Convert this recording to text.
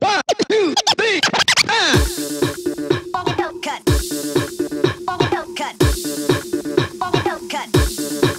One, two, three, ah! Cut. Cut. Cut.